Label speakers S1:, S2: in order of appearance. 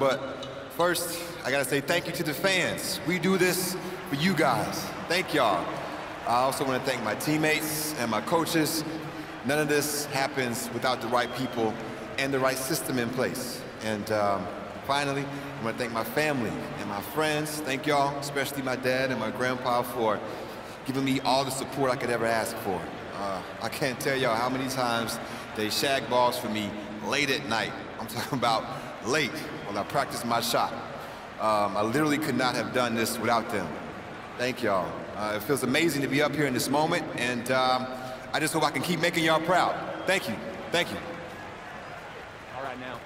S1: But first, I gotta say thank you to the fans. We do this for you guys. Thank y'all. I also want to thank my teammates and my coaches. None of this happens without the right people and the right system in place. And um, finally, I want to thank my family and my friends. Thank y'all, especially my dad and my grandpa for giving me all the support I could ever ask for. Uh, I can't tell y'all how many times they shag balls for me late at night. I'm talking about late when I practiced my shot. Um, I literally could not have done this without them. Thank y'all. Uh, it feels amazing to be up here in this moment, and um, I just hope I can keep making y'all proud. Thank you. Thank you. All right, now.